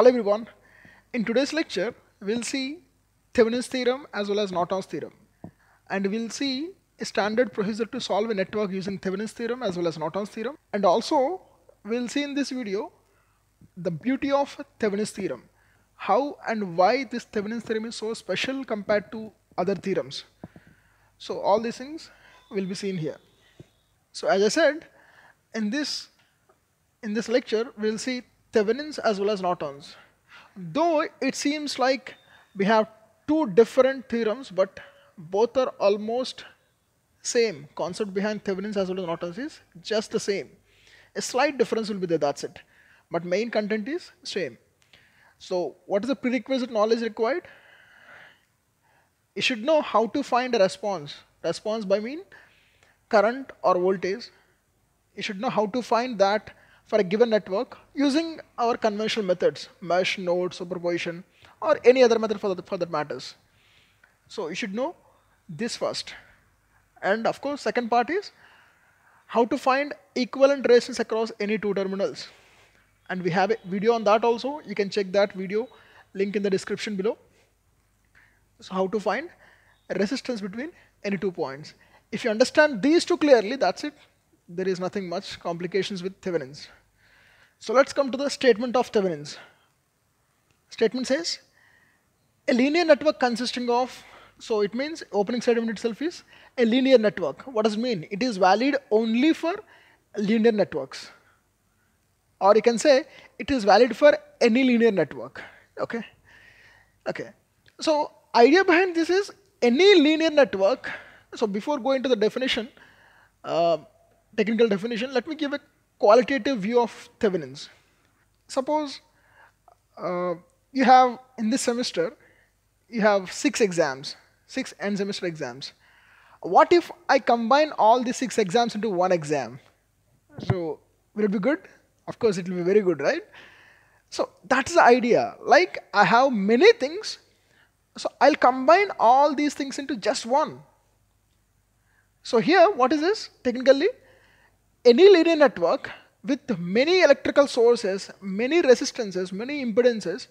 Hello everyone. In today's lecture, we'll see Thevenin's theorem as well as Norton's theorem. And we'll see a standard procedure to solve a network using Thevenin's theorem as well as Norton's theorem. And also, we'll see in this video the beauty of Thevenin's theorem. How and why this Thevenin's theorem is so special compared to other theorems. So all these things will be seen here. So as I said, in this in this lecture, we'll see Thevenin's as well as Norton's. Though it seems like we have two different theorems, but both are almost same. Concept behind Thevenin's as well as Norton's is just the same. A slight difference will be there, that's it. But main content is same. So what is the prerequisite knowledge required? You should know how to find a response. Response by mean current or voltage. You should know how to find that for a given network using our conventional methods, mesh, node, superposition, or any other method for that, for that matters. So you should know this first. And of course, second part is how to find equivalent resistance across any two terminals. And we have a video on that also. You can check that video, link in the description below. So how to find resistance between any two points. If you understand these two clearly, that's it. There is nothing much complications with Thevenin's. So let's come to the statement of Thevenin's. Statement says, a linear network consisting of, so it means opening statement itself is a linear network. What does it mean? It is valid only for linear networks. Or you can say it is valid for any linear network. Okay. Okay. So idea behind this is any linear network. So before going to the definition, uh, technical definition, let me give a qualitative view of Thevenin's. Suppose uh, you have in this semester, you have six exams, six end semester exams. What if I combine all these six exams into one exam? So will it be good? Of course, it will be very good, right? So that's the idea. Like I have many things, so I'll combine all these things into just one. So here, what is this technically? Any linear network with many electrical sources, many resistances, many impedances,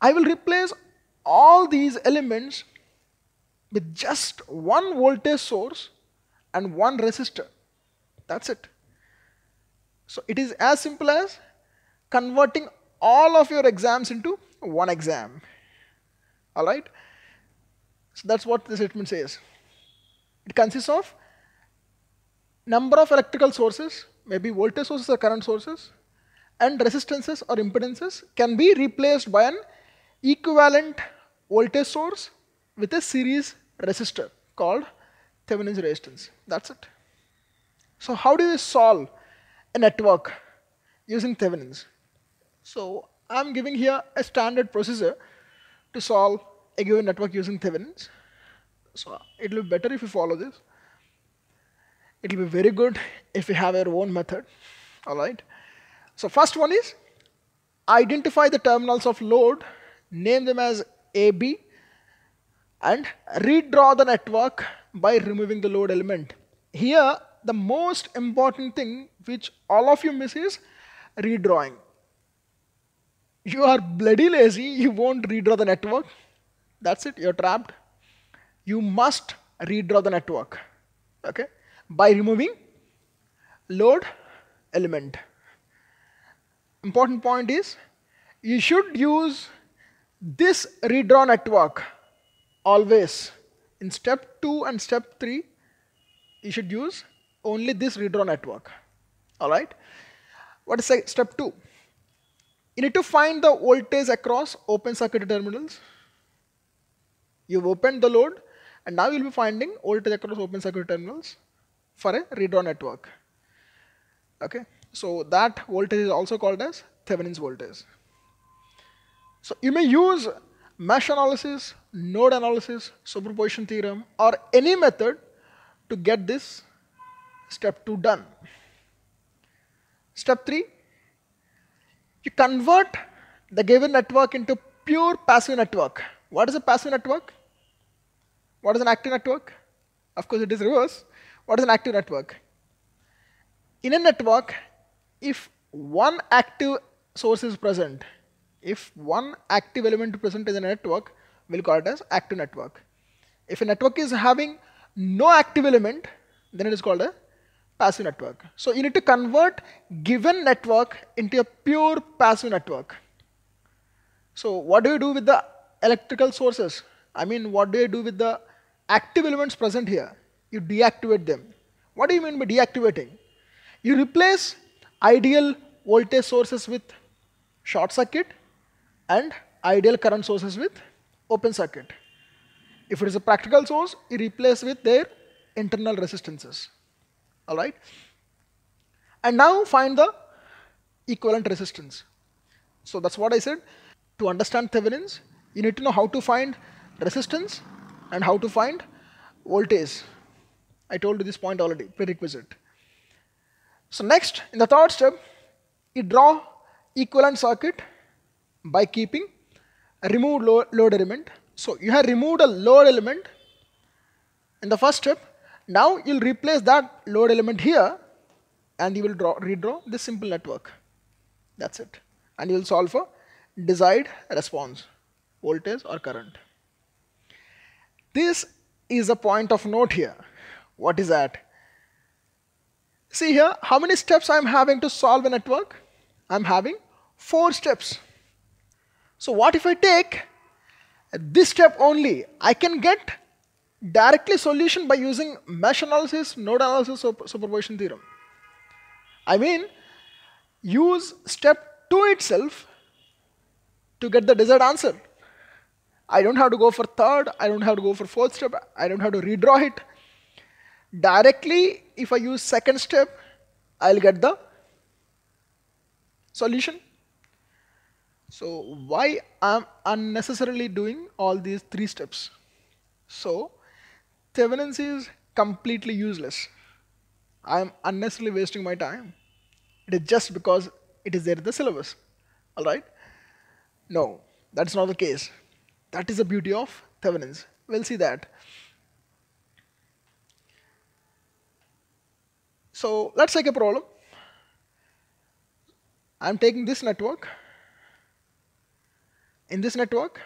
I will replace all these elements with just one voltage source and one resistor. That's it. So it is as simple as converting all of your exams into one exam. Alright? So that's what the statement says. It consists of number of electrical sources, maybe voltage sources or current sources, and resistances or impedances can be replaced by an equivalent voltage source with a series resistor called Thevenin's resistance. That's it. So how do you solve a network using Thevenin's? So I'm giving here a standard procedure to solve a given network using Thevenin's. So it will be better if you follow this it will be very good if you have your own method. All right. So first one is identify the terminals of load name them as AB and redraw the network by removing the load element. Here the most important thing which all of you miss is redrawing. You are bloody lazy. You won't redraw the network. That's it. You're trapped. You must redraw the network. Okay by removing load element. Important point is you should use this redraw network always. In step 2 and step 3 you should use only this redraw network. Alright. What is step 2? You need to find the voltage across open circuit terminals. You've opened the load and now you'll be finding voltage across open circuit terminals for a redraw network. Okay, so that voltage is also called as Thevenin's voltage. So you may use mesh analysis, node analysis, superposition theorem, or any method to get this step 2 done. Step 3, you convert the given network into pure passive network. What is a passive network? What is an active network? Of course, it is reverse. What is an active network? In a network, if one active source is present, If one active element present in a network, we'll call it as active network. If a network is having no active element, then it is called a passive network. So you need to convert given network into a pure passive network. So what do you do with the electrical sources? I mean, what do you do with the active elements present here? You deactivate them. What do you mean by deactivating? You replace ideal voltage sources with short circuit and ideal current sources with open circuit. If it is a practical source, you replace with their internal resistances. Alright? And now find the equivalent resistance. So that's what I said. To understand Thevenin's, you need to know how to find resistance and how to find voltage. I told you this point already, prerequisite. So next, in the third step, you draw equivalent circuit by keeping a removed load element. So you have removed a load element in the first step. Now you'll replace that load element here and you will draw, redraw this simple network. That's it. And you will solve for desired response, voltage or current. This is a point of note here. What is that? See here, how many steps I'm having to solve a network? I'm having four steps. So what if I take this step only? I can get directly solution by using mesh analysis, node analysis, superposition theorem. I mean, use step 2 itself to get the desired answer. I don't have to go for third, I don't have to go for fourth step, I don't have to redraw it. Directly, if I use second step, I'll get the solution. So why I'm unnecessarily doing all these three steps? So Thevenin's is completely useless. I'm unnecessarily wasting my time. It is just because it is there in the syllabus. Alright? No, that's not the case. That is the beauty of Thevenin's. We'll see that. So let's take a problem. I'm taking this network. In this network,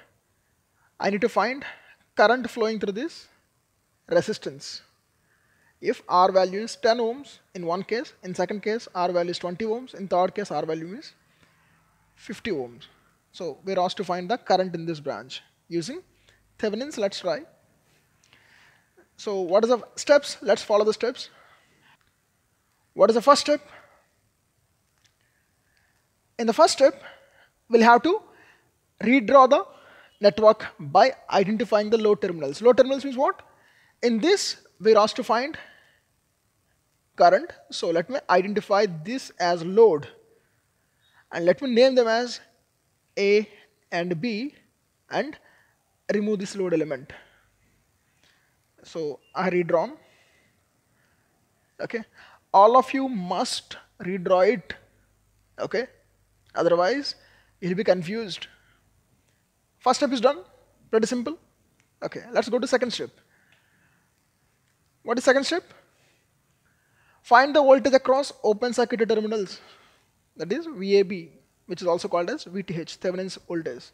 I need to find current flowing through this resistance. If R value is 10 ohms in one case, in second case R value is 20 ohms, in third case R value is 50 ohms. So we're asked to find the current in this branch using Thevenin's. Let's try. So what are the steps? Let's follow the steps. What is the first step? In the first step, we'll have to redraw the network by identifying the load terminals. Load terminals means what? In this, we're asked to find current. So let me identify this as load and let me name them as A and B and remove this load element. So I redrawn. Okay. All of you must redraw it. Okay. Otherwise, you'll be confused. First step is done. Pretty simple. Okay. Let's go to second step. What is second step? Find the voltage across open circuit terminals. That is VAB, which is also called as VTH, Thevenin's voltage.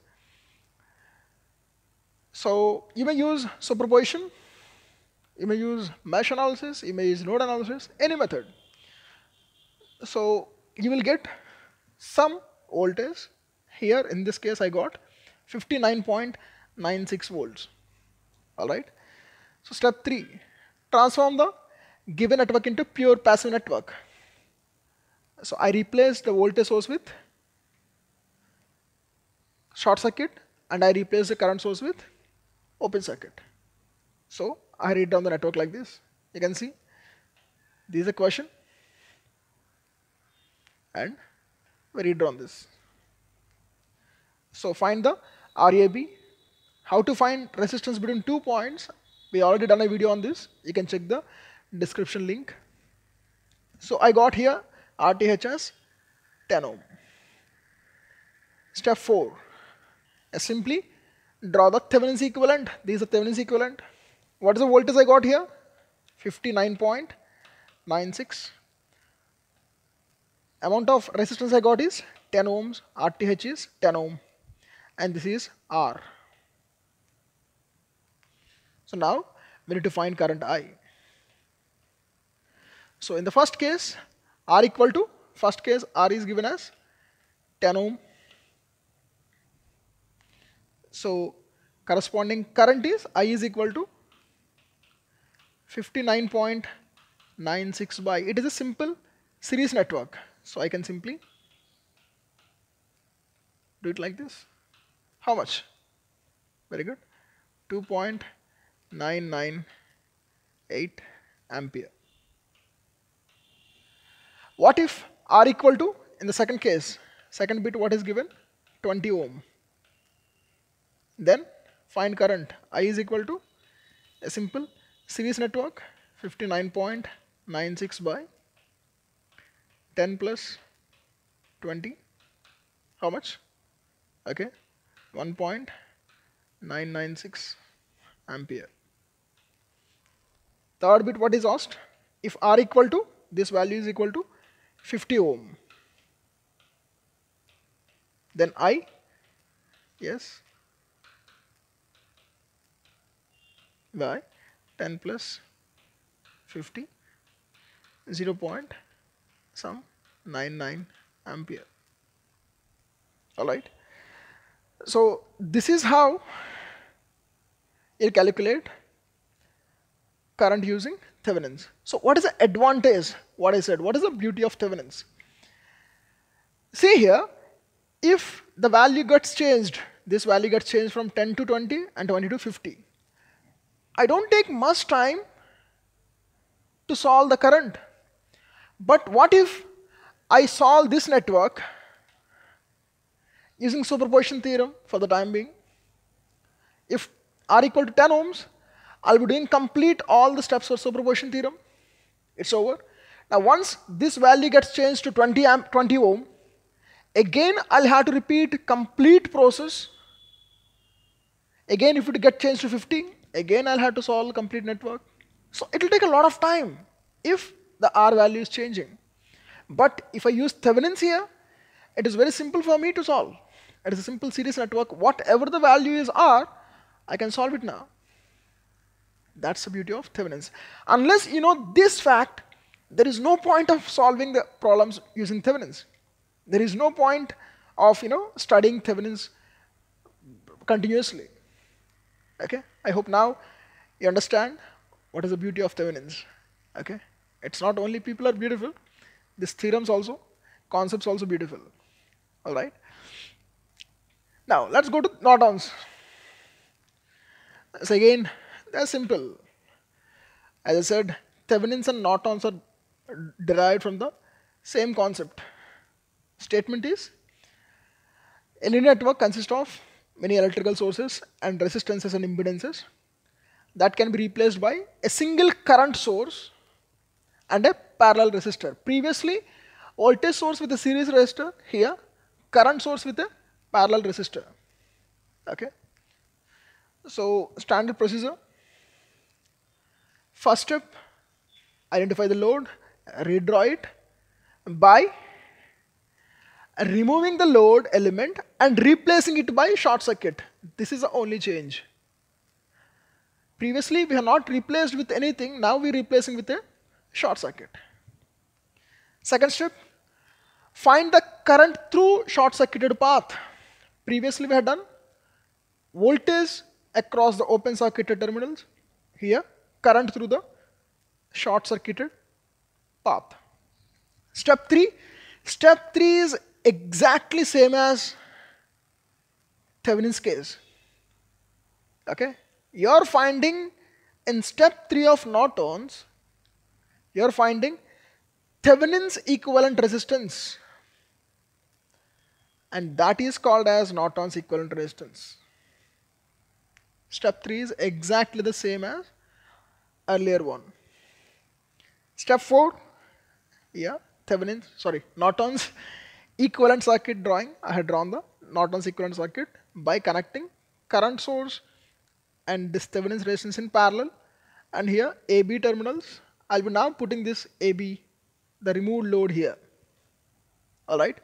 So you may use superposition, you may use mesh analysis, you may use node analysis, any method. So you will get some voltage. Here in this case I got 59.96 volts. Alright. So step 3 transform the given network into pure passive network. So I replace the voltage source with short circuit and I replace the current source with open circuit. So I read down the network like this. You can see this is a question and we read down this. So find the RAB. How to find resistance between two points we already done a video on this. You can check the description link. So I got here RTHS 10 ohm. Step 4. I simply draw the Thevenin's equivalent. This is the Thevenin's equivalent. What is the voltage I got here? 59.96. Amount of resistance I got is 10 ohms. RTH is 10 ohm. and this is R. So now we need to find current I. So in the first case, R equal to, first case R is given as 10 ohm. So corresponding current is I is equal to 59.96 by, it is a simple series network. So I can simply do it like this. How much? Very good. 2.998 ampere. What if R equal to, in the second case, second bit what is given? 20 ohm. Then find current. I is equal to a simple series network 59.96 by 10 plus 20. How much? Okay, 1.996 ampere. Third bit what is asked? If R equal to, this value is equal to 50 ohm. Then I, yes, by 10 plus 50, 0 point some 99 ampere. Alright. So this is how you calculate current using Thevenin's. So what is the advantage? What I said, what is the beauty of Thevenin's? See here, if the value gets changed, this value gets changed from 10 to 20 and 20 to 50. I don't take much time to solve the current. But what if I solve this network using superposition theorem for the time being? If R equal to 10 ohms, I'll be doing complete all the steps for superposition theorem. It's over. Now once this value gets changed to 20 amp 20 ohm, again I'll have to repeat complete process. Again if it gets changed to 50, again I'll have to solve the complete network. So it will take a lot of time if the R value is changing. But if I use Thevenin's here, it is very simple for me to solve. It is a simple series network. Whatever the value is R, I can solve it now. That's the beauty of Thevenin's. Unless you know this fact, there is no point of solving the problems using Thevenin's. There is no point of you know studying Thevenin's continuously. Okay, I hope now you understand what is the beauty of Thevenin's. Okay, it's not only people are beautiful, these theorems also, concepts also beautiful. All right. Now let's go to Nortons. So again, they're simple. As I said, Thevenin's and Nortons are derived from the same concept. Statement is, a linear network consists of many electrical sources and resistances and impedances that can be replaced by a single current source and a parallel resistor. Previously, voltage source with a series resistor, here current source with a parallel resistor. Okay. So standard procedure. First step, identify the load, redraw it by removing the load element and replacing it by short circuit. This is the only change. Previously we have not replaced with anything, now we are replacing with a short circuit. Second step, find the current through short circuited path. Previously we had done voltage across the open circuited terminals. Here current through the short circuited path. Step 3. Step 3 is exactly same as Thevenin's case. Okay. You're finding in step 3 of Norton's, you're finding Thevenin's equivalent resistance. And that is called as Norton's equivalent resistance. Step 3 is exactly the same as earlier one. Step 4, yeah, Thevenin's, sorry, Norton's equivalent circuit drawing. I had drawn the Norton's equivalent circuit by connecting current source and this Thevenin's resistance in parallel. And here AB terminals, I'll be now putting this AB, the removed load here. Alright,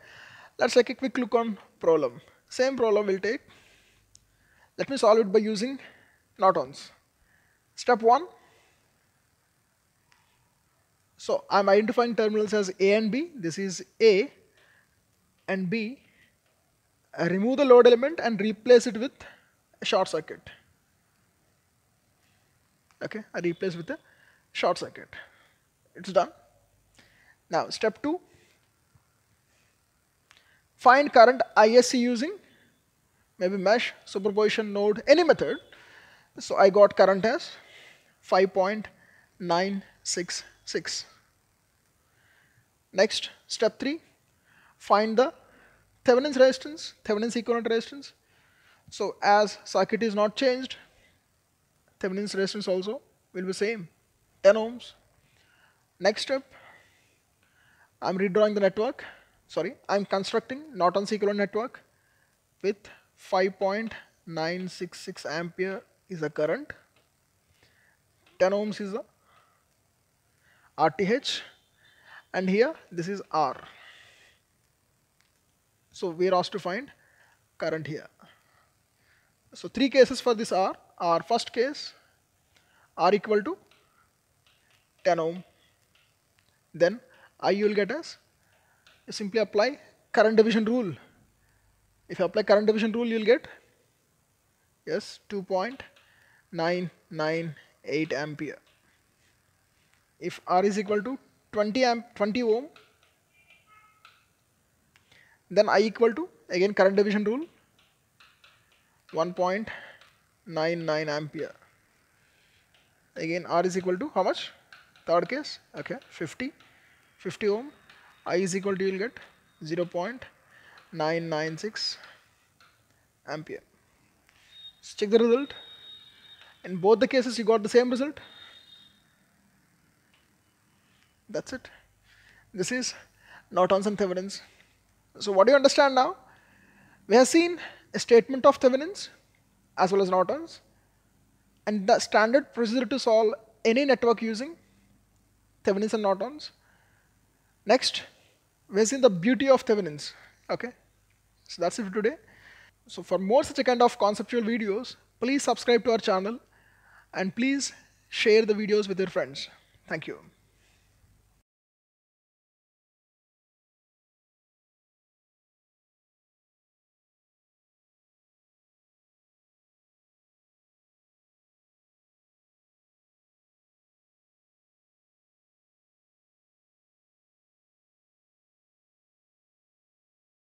let's take a quick look on problem. same problem we'll take let me solve it by using Nortons step 1 so I'm identifying terminals as A and B this is A and B I remove the load element and replace it with a short circuit. Okay I replace with a short circuit. It's done. Now step 2 find current ISC using maybe mesh superposition node any method. So I got current as 5.966 next step 3 find the Thevenin's resistance Thevenin's equivalent resistance. So as circuit is not changed Thevenin's resistance also will be same. 10 ohms. Next step I'm redrawing the network. Sorry I'm constructing Norton's equivalent network with 5.966 ampere is the current. 10 ohms is the RTH and here this is R so we are asked to find? Current here. So three cases for this R. Our first case R equal to 10 ohm. Then I you will get as you simply apply current division rule. If you apply current division rule you will get yes 2.998 ampere. If R is equal to 20 amp 20 ohm then I equal to again current division rule 1.99 ampere. Again R is equal to how much? Third case okay 50 50 ohm I is equal to you will get 0.996 ampere. So check the result. In both the cases you got the same result. That's it. This is Norton's and Thevenin's so what do you understand now we have seen a statement of Thevenin's as well as Norton's and the standard procedure to solve any network using Thevenin's and Norton's. Next, we've seen the beauty of Thevenin's. Okay, so that's it for today. So for more such a kind of conceptual videos, please subscribe to our channel and please share the videos with your friends. Thank you.